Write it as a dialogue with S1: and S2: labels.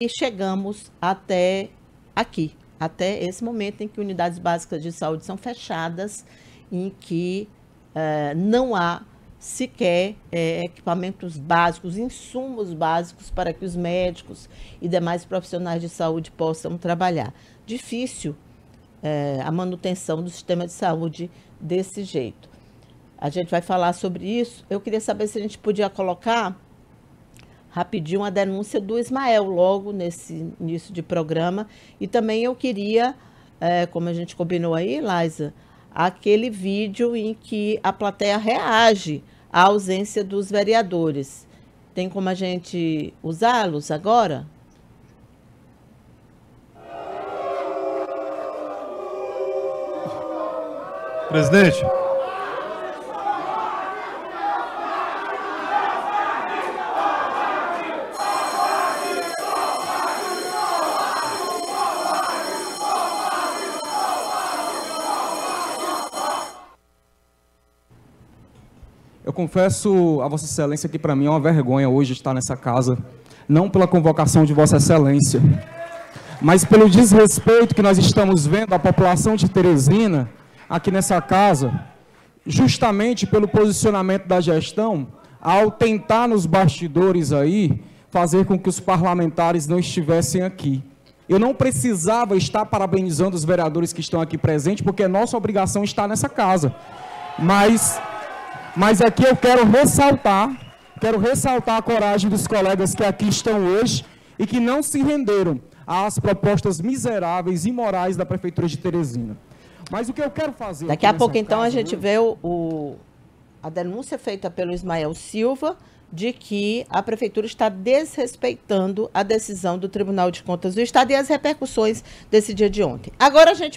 S1: e chegamos até aqui, até esse momento em que unidades básicas de saúde são fechadas, em que uh, não há sequer é, equipamentos básicos, insumos básicos para que os médicos e demais profissionais de saúde possam trabalhar. Difícil é, a manutenção do sistema de saúde desse jeito. A gente vai falar sobre isso. Eu queria saber se a gente podia colocar rapidinho a denúncia do Ismael logo nesse início de programa. E também eu queria, é, como a gente combinou aí, Liza, aquele vídeo em que a plateia reage à ausência dos vereadores. Tem como a gente usá-los agora?
S2: Presidente, Eu confesso a Vossa Excelência que para mim é uma vergonha hoje estar nessa casa, não pela convocação de Vossa Excelência, mas pelo desrespeito que nós estamos vendo à população de Teresina aqui nessa casa, justamente pelo posicionamento da gestão, ao tentar nos bastidores aí fazer com que os parlamentares não estivessem aqui. Eu não precisava estar parabenizando os vereadores que estão aqui presentes, porque é nossa obrigação estar nessa casa. Mas mas aqui eu quero ressaltar, quero ressaltar a coragem dos colegas que aqui estão hoje e que não se renderam às propostas miseráveis e imorais da Prefeitura de Teresina. Mas o que eu quero fazer...
S1: Daqui a pouco, então, a gente vê o, o, a denúncia feita pelo Ismael Silva de que a Prefeitura está desrespeitando a decisão do Tribunal de Contas do Estado e as repercussões desse dia de ontem. Agora a gente